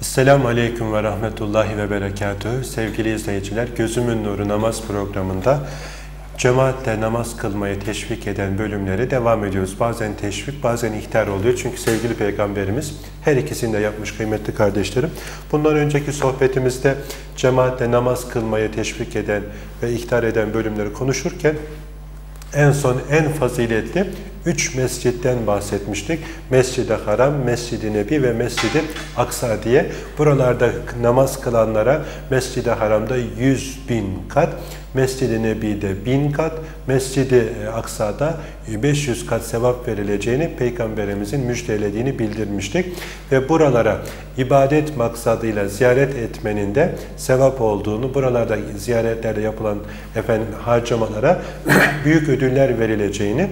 Selamun Aleyküm ve Rahmetullahi ve Berekatühü. Sevgili izleyiciler, Gözümün Nuru namaz programında cemaatle namaz kılmayı teşvik eden bölümleri devam ediyoruz. Bazen teşvik, bazen ihtar oluyor. Çünkü sevgili Peygamberimiz her ikisini de yapmış kıymetli kardeşlerim. Bundan önceki sohbetimizde cemaatle namaz kılmayı teşvik eden ve ihtar eden bölümleri konuşurken en son en faziletli üç mescitten bahsetmiştik. Mescid-i Haram, Mescid-i Nebi ve Mescid-i Aksa diye. Buralarda namaz kılanlara Mescid-i Haram'da 100 bin kat, Mescid-i Nebi'de 1000 kat, Mescid-i Aksa'da 500 kat sevap verileceğini Peygamberimizin müjdelediğini bildirmiştik. Ve buralara ibadet maksadıyla ziyaret etmenin de sevap olduğunu, buralarda ziyaretlerde yapılan efendim harcamalara büyük ödüller verileceğini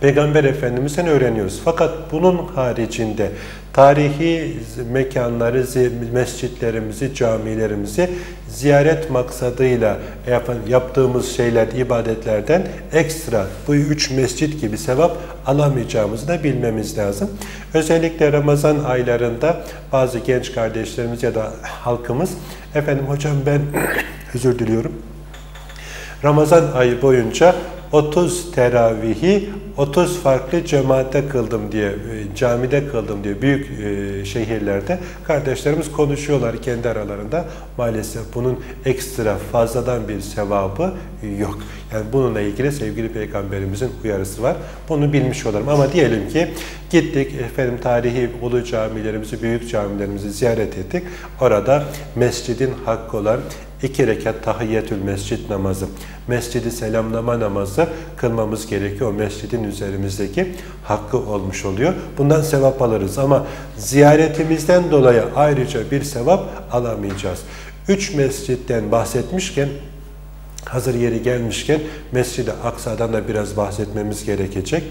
Peygamber Efendimiz'den öğreniyoruz. Fakat bunun haricinde tarihi mekanları, mescitlerimizi, camilerimizi ziyaret maksadıyla yaptığımız şeyler, ibadetlerden ekstra bu üç mescit gibi sevap alamayacağımızı da bilmemiz lazım. Özellikle Ramazan aylarında bazı genç kardeşlerimiz ya da halkımız, efendim hocam ben özür diliyorum, Ramazan ayı boyunca 30 teravihi 30 farklı cemaatte kıldım diye, e, camide kıldım diye büyük e, şehirlerde kardeşlerimiz konuşuyorlar kendi aralarında. Maalesef bunun ekstra fazladan bir sevabı yok. Yani bununla ilgili sevgili peygamberimizin uyarısı var. Bunu bilmiş olalım. Ama diyelim ki gittik efendim tarihi ulu camilerimizi, büyük camilerimizi ziyaret ettik. Orada mescidin hakkı olan iki rekat tahiyyetül mescid namazı, mescidi selamlama namazı kılmamız gerekiyor. O mescidin üzerimizdeki hakkı olmuş oluyor. Bundan sevap alırız ama ziyaretimizden dolayı ayrıca bir sevap alamayacağız. Üç mescitten bahsetmişken hazır yeri gelmişken Mescid-i Aksa'dan da biraz bahsetmemiz gerekecek.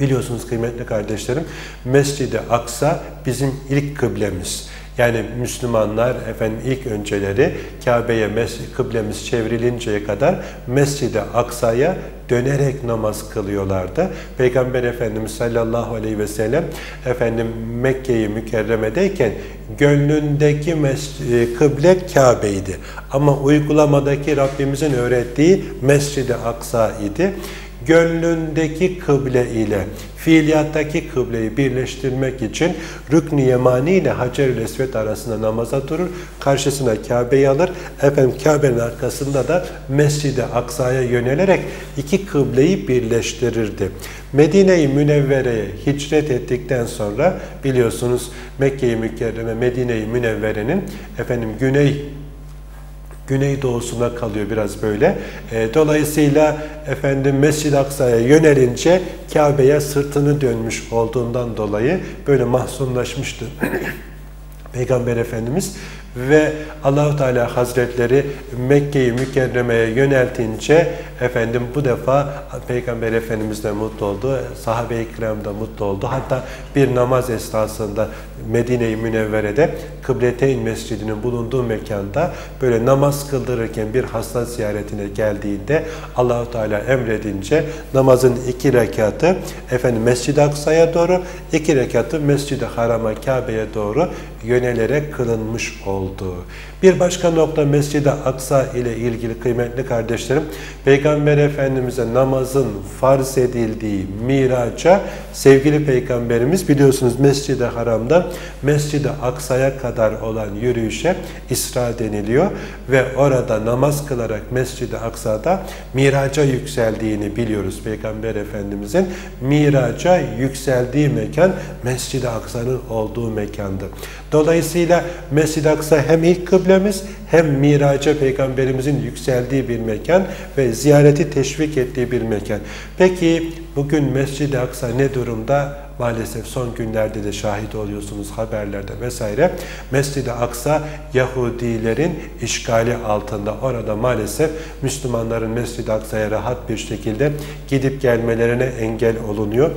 Biliyorsunuz kıymetli kardeşlerim, Mescid-i Aksa bizim ilk kıblemiz. Yani Müslümanlar efendim ilk önceleri Kabe'ye kıblemiz çevrilinceye kadar Mescid-i Aksa'ya dönerek namaz kılıyorlardı. Peygamber Efendimiz sallallahu aleyhi ve sellem efendim Mekke'yi mükerremedeyken gönlündeki e, kıble Kabe'ydi. Ama uygulamadaki Rabbimizin öğrettiği Mescid-i Aksa idi gönlündeki kıble ile fiiliyattaki kıbleyi birleştirmek için Rükn-i Yemani ile Hacer-ül Esved arasında namaza durur. Karşısına Kabe'yi alır. Efendim Kabe'nin arkasında da Mescid-i Aksa'ya yönelerek iki kıbleyi birleştirirdi. Medine-i Münevvere'ye hicret ettikten sonra biliyorsunuz Mekke-i Mükerreme Medine-i Münevvere'nin efendim güney güneydoğusuna kalıyor biraz böyle. E, dolayısıyla efendim Mescid-i Aksa'ya yönelince Kabe'ye sırtını dönmüş olduğundan dolayı böyle mahzunlaşmıştı. Peygamber Efendimiz ve Allahu Teala Hazretleri Mekke'yi mükerremeye yöneltince efendim bu defa Peygamber Efendimiz de mutlu oldu, sahabe-i kiram da mutlu oldu. Hatta bir namaz esnasında Medine-i Münevvere'de Kıbleteyn Mescidi'nin bulunduğu mekanda böyle namaz kıldırırken bir hasta ziyaretine geldiğinde Allahu Teala emredince namazın iki rekatı efendim Mescid-i Aksa'ya doğru, iki rekatı Mescid-i Haram'a Kabe'ye doğru yönelerek kılınmış oldu. Bir başka nokta Mescid-i Aksa ile ilgili kıymetli kardeşlerim, Peygamber Efendimiz'e namazın farz edildiği miraca sevgili Peygamberimiz biliyorsunuz Mescid-i Haram'da Mescid-i Aksa'ya kadar olan yürüyüşe İsra deniliyor ve orada namaz kılarak Mescid-i Aksa'da miraca yükseldiğini biliyoruz Peygamber Efendimiz'in miraca yükseldiği mekan Mescid-i Aksa'nın olduğu mekandı. Dolayısıyla Mescid-i Aksa hem ilk kıblemiz hem miraca peygamberimizin yükseldiği bir mekan ve ziyareti teşvik ettiği bir mekan. Peki bugün Mescid-i Aksa ne durumda? Maalesef son günlerde de şahit oluyorsunuz haberlerde vesaire. Mescid-i Aksa Yahudilerin işgali altında. Orada maalesef Müslümanların Mescid-i Aksa'ya rahat bir şekilde gidip gelmelerine engel olunuyor.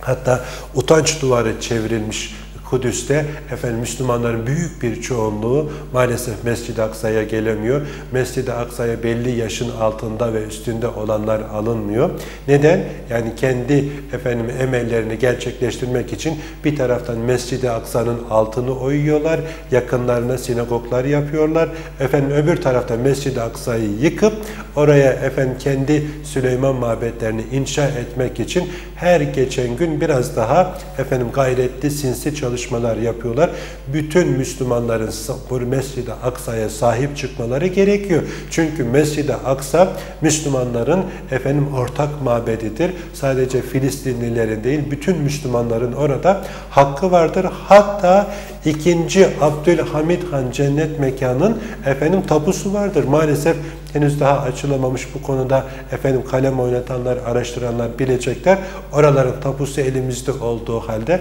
Hatta utanç duvarı çevrilmiş Kudüs'te efendim Müslümanların büyük bir çoğunluğu maalesef Mescid-i Aksa'ya gelemiyor. Mescid-i Aksa'ya belli yaşın altında ve üstünde olanlar alınmıyor. Neden? Yani kendi efendim emellerini gerçekleştirmek için bir taraftan Mescid-i Aksa'nın altını oyuyorlar, yakınlarına sinagoglar yapıyorlar. Efendim öbür tarafta Mescid-i Aksa'yı yıkıp oraya efendim kendi Süleyman mabetlerini inşa etmek için her geçen gün biraz daha efendim gayretli sinsi çalışmalar yapıyorlar. Bütün Müslümanların bu Mescid-i Aksa'ya sahip çıkmaları gerekiyor. Çünkü Mescid-i Aksa Müslümanların efendim ortak mabedidir. Sadece Filistinlilerin değil bütün Müslümanların orada hakkı vardır. Hatta ikinci Abdülhamid Han cennet mekanın efendim tapusu vardır. Maalesef henüz daha açılamamış bu konuda efendim kalem oynatanlar, araştıranlar bilecekler. Oraların tapusu elimizde olduğu halde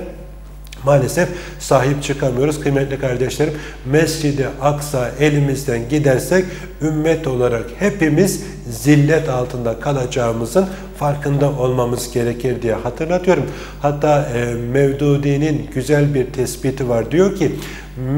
maalesef sahip çıkamıyoruz. Kıymetli kardeşlerim, Mescid-i Aksa elimizden gidersek ümmet olarak hepimiz zillet altında kalacağımızın farkında olmamız gerekir diye hatırlatıyorum. Hatta e, Mevdudi'nin güzel bir tespiti var. Diyor ki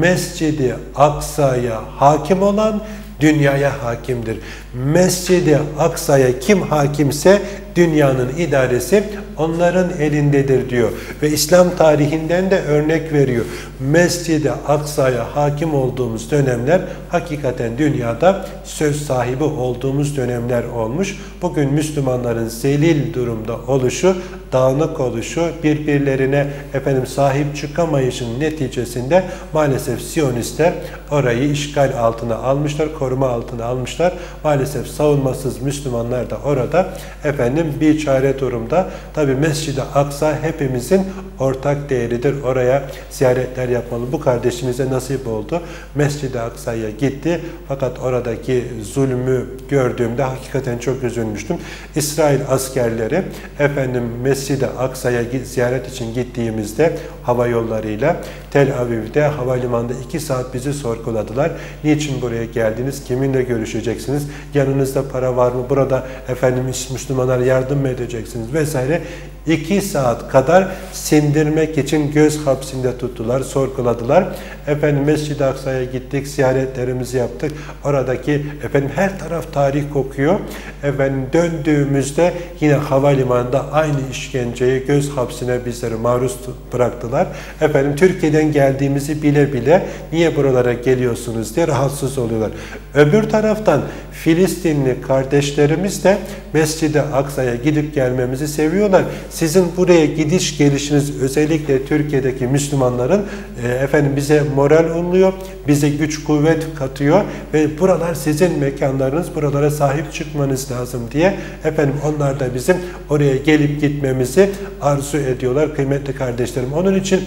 Mescid-i Aksa'ya hakim olan dünyaya hakimdir. Mescid-i Aksa'ya kim hakimse dünyanın idaresi onların elindedir diyor. Ve İslam tarihinden de örnek veriyor. Mescid-i Aksa'ya hakim olduğumuz dönemler hakikaten dünyada söz sahibi olduğumuz dönemler olmuş. Bugün Müslümanların zelil durumda oluşu, dağınık oluşu, birbirlerine efendim sahip çıkamayışın neticesinde maalesef Siyonistler orayı işgal altına almışlar, koruma altına almışlar. Maalesef savunmasız Müslümanlar da orada efendim bir çare durumda. Tabi Mescid-i Aksa hepimizin ortak değeridir. Oraya ziyaretler yapmalı. Bu kardeşimize nasip oldu. Mescid-i Aksa'ya gitti. Fakat oradaki zulmü gördüğümde hakikaten çok üzülmüştüm. İsrail askerleri efendim Mescid-i Aksa'ya ziyaret için gittiğimizde hava yollarıyla Tel Aviv'de havalimanında iki saat bizi sorguladılar. Niçin buraya geldiniz? Kiminle görüşeceksiniz? Yanınızda para var mı? Burada efendim Müslümanlar yardım mı edeceksiniz? Vesaire. İki saat kadar sindirmek için göz hapsinde tuttular, sorguladılar. Efendim Mescid-i Aksa'ya gittik, ziyaretlerimizi yaptık. Oradaki efendim her taraf tarih kokuyor. Efendim döndüğümüzde yine havalimanında aynı işkenceyi göz hapsine bizleri maruz bıraktılar. Efendim Türkiye'den geldiğimizi bile bile niye buralara geliyorsunuz diye rahatsız oluyorlar. Öbür taraftan Filistinli kardeşlerimiz de Mescid-i Aksa'ya gidip gelmemizi seviyorlar. Sizin buraya gidiş gelişiniz özellikle Türkiye'deki Müslümanların e, efendim bize moral oluyor, bize güç kuvvet katıyor ve buralar sizin mekanlarınız, buralara sahip çıkmanız lazım diye efendim onlar da bizim oraya gelip gitmemizi arzu ediyorlar kıymetli kardeşlerim. Onun için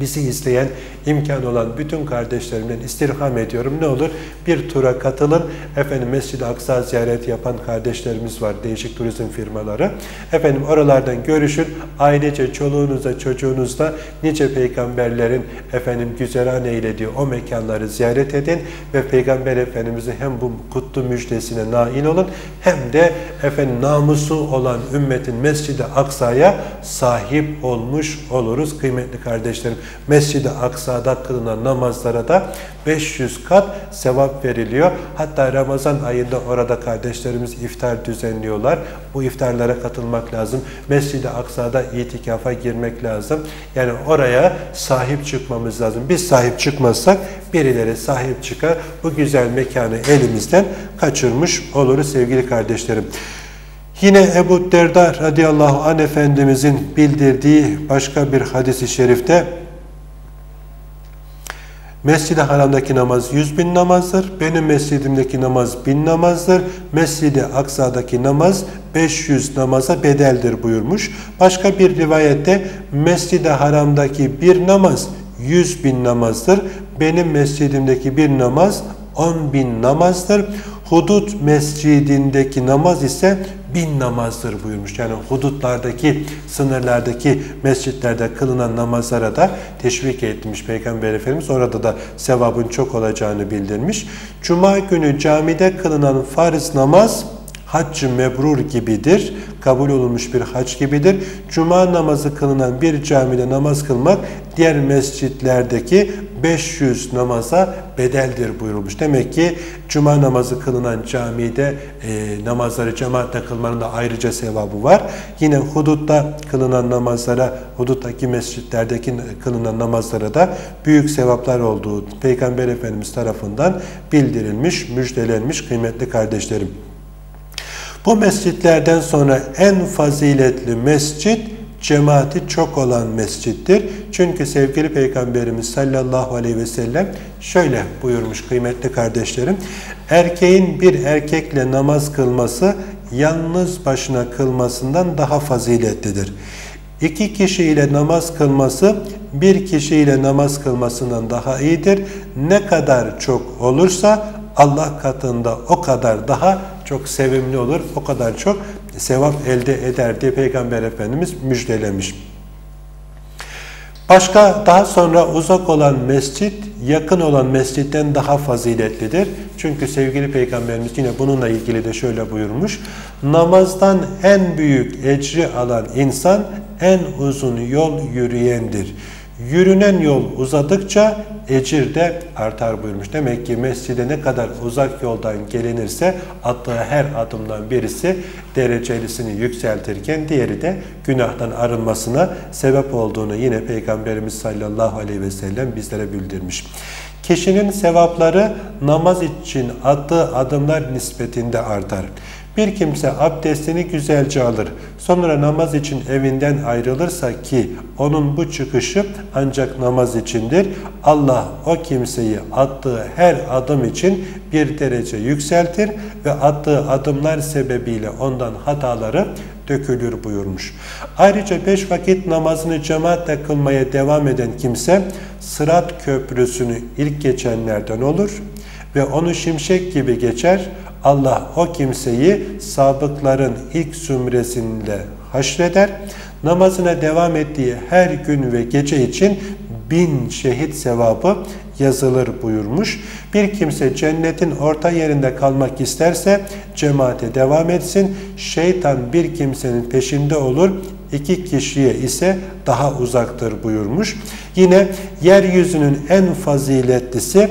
bizi izleyen imkan olan bütün kardeşlerimden istirham ediyorum. Ne olur bir tura katılın. Efendim Mescid-i Aksa ziyaret yapan kardeşlerimiz var. Değişik turizm firmaları. Efendim oralardan görüşün. Ailece çoluğunuzla çocuğunuzla nice peygamberlerin efendim güzeran eylediği o mekanları ziyaret edin ve Peygamber Efendimiz'i hem bu kutlu müjdesine nail olun hem de efendim namusu olan ümmetin Mescid-i Aksa'ya sahip olmuş oluruz kıymetli kardeşlerim. Mescid-i Aksa'da kılınan namazlara da 500 kat sevap veriliyor. Hatta Ramazan ayında orada kardeşlerimiz iftar düzenliyorlar. Bu iftarlara katılmak lazım. Mescid-i Aksa'da itikafa girmek lazım. Yani oraya sahip çıkmamız lazım. Biz sahip çıkmazsak birileri sahip çıkar. Bu güzel mekanı elimizden kaçırmış oluruz sevgili kardeşlerim. Yine Ebu Derda radıyallahu anh Efendimizin bildirdiği başka bir hadisi şerifte Mescid-i Haram'daki namaz 100 bin namazdır. Benim mescidimdeki namaz bin namazdır. Mescid-i Aksa'daki namaz 500 namaza bedeldir buyurmuş. Başka bir rivayette Mescid-i Haram'daki bir namaz 100 bin namazdır. Benim mescidimdeki bir namaz 10 bin namazdır. Hudut mescidindeki namaz ise bin namazdır buyurmuş. Yani hudutlardaki, sınırlardaki mescitlerde kılınan namazlara da teşvik etmiş Peygamber Efendimiz. Orada da sevabın çok olacağını bildirmiş. Cuma günü camide kılınan farz namaz hac mebrur gibidir. Kabul olunmuş bir hac gibidir. Cuma namazı kılınan bir camide namaz kılmak diğer mescitlerdeki 500 namaza bedeldir buyurulmuş. Demek ki cuma namazı kılınan camide e, namazları cemaatle kılmanın da ayrıca sevabı var. Yine hudutta kılınan namazlara, huduttaki mescitlerdeki kılınan namazlara da büyük sevaplar olduğu Peygamber Efendimiz tarafından bildirilmiş, müjdelenmiş kıymetli kardeşlerim. Bu mescitlerden sonra en faziletli mescit cemaati çok olan mescittir. Çünkü sevgili Peygamberimiz sallallahu aleyhi ve sellem şöyle buyurmuş kıymetli kardeşlerim. Erkeğin bir erkekle namaz kılması yalnız başına kılmasından daha faziletlidir. İki kişiyle namaz kılması bir kişiyle namaz kılmasından daha iyidir. Ne kadar çok olursa Allah katında o kadar daha çok sevimli olur, o kadar çok sevap elde eder diye Peygamber Efendimiz müjdelemiş. Başka daha sonra uzak olan mescit yakın olan mescitten daha faziletlidir. Çünkü sevgili Peygamberimiz yine bununla ilgili de şöyle buyurmuş. Namazdan en büyük ecri alan insan en uzun yol yürüyendir. Yürünen yol uzadıkça ecir de artar buyurmuş. Demek ki mescide ne kadar uzak yoldan gelinirse attığı her adımdan birisi derecelisini yükseltirken diğeri de günahtan arınmasına sebep olduğunu yine Peygamberimiz sallallahu aleyhi ve sellem bizlere bildirmiş. Kişinin sevapları namaz için attığı adımlar nispetinde artar. Bir kimse abdestini güzelce alır. Sonra namaz için evinden ayrılırsa ki onun bu çıkışı ancak namaz içindir. Allah o kimseyi attığı her adım için bir derece yükseltir ve attığı adımlar sebebiyle ondan hataları dökülür buyurmuş. Ayrıca beş vakit namazını cemaatle kılmaya devam eden kimse Sırat Köprüsü'nü ilk geçenlerden olur ve onu şimşek gibi geçer. Allah o kimseyi sabıkların ilk zümresinde haşreder. Namazına devam ettiği her gün ve gece için bin şehit sevabı yazılır buyurmuş. Bir kimse cennetin orta yerinde kalmak isterse cemaate devam etsin. Şeytan bir kimsenin peşinde olur. iki kişiye ise daha uzaktır buyurmuş. Yine yeryüzünün en faziletlisi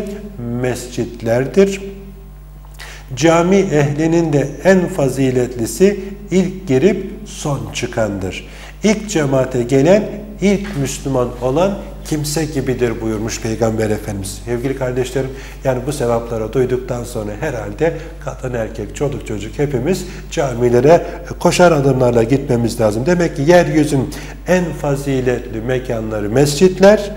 mescitlerdir. Cami ehlinin de en faziletlisi ilk girip son çıkandır. İlk cemaate gelen, ilk Müslüman olan kimse gibidir buyurmuş Peygamber Efendimiz. Sevgili kardeşlerim yani bu sevapları duyduktan sonra herhalde kadın erkek çoluk çocuk hepimiz camilere koşar adımlarla gitmemiz lazım. Demek ki yeryüzün en faziletli mekanları mescitler,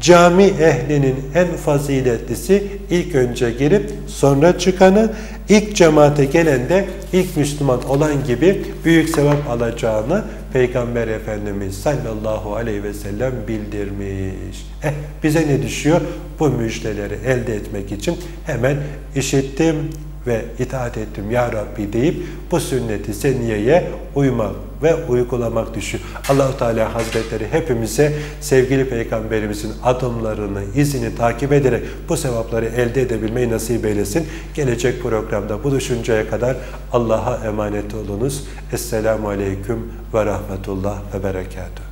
cami ehlinin en faziletlisi ilk önce girip sonra çıkanı, ilk cemaate gelen de ilk Müslüman olan gibi büyük sevap alacağını Peygamber Efendimiz sallallahu aleyhi ve sellem bildirmiş. Eh bize ne düşüyor? Bu müjdeleri elde etmek için hemen işittim, ve itaat ettim ya Rabbi deyip bu sünneti seniyeye uymak ve uygulamak düşüyor. Allahu Teala Hazretleri hepimize sevgili peygamberimizin adımlarını, izini takip ederek bu sevapları elde edebilmeyi nasip eylesin. Gelecek programda buluşuncaya kadar Allah'a emanet olunuz. Esselamu Aleyküm ve Rahmetullah ve Berekatuhu.